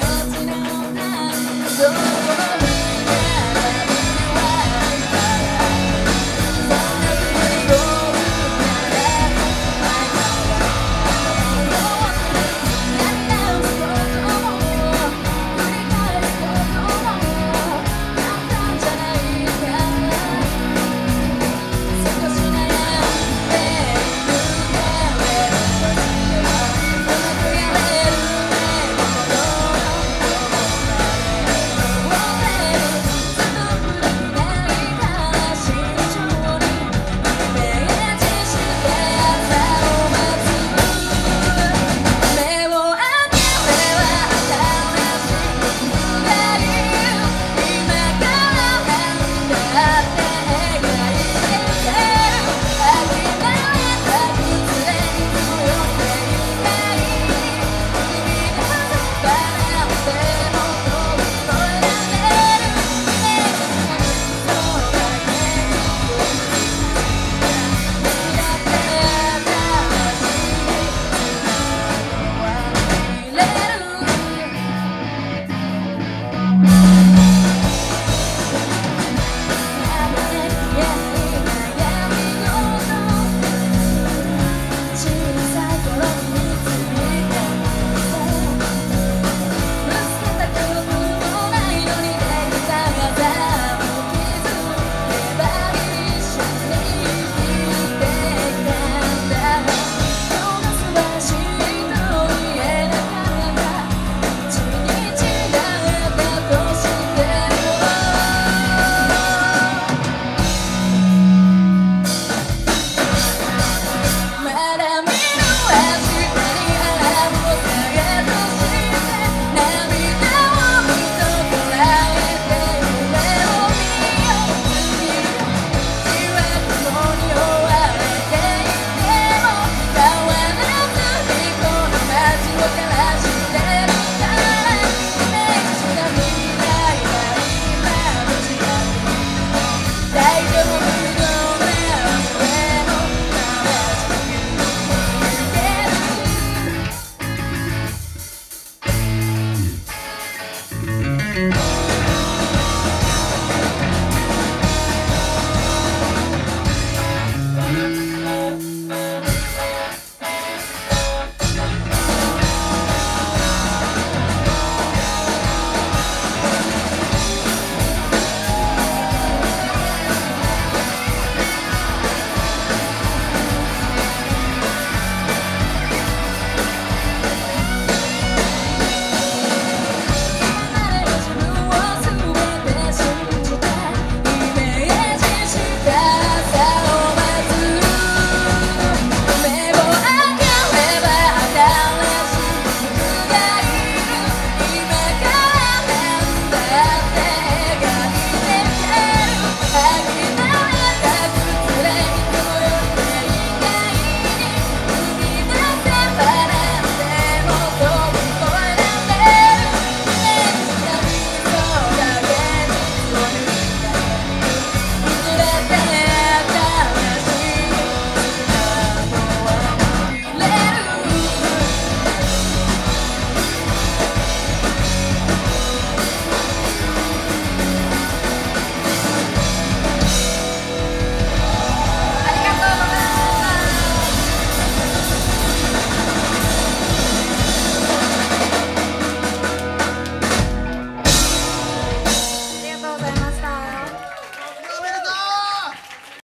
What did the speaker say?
tonight.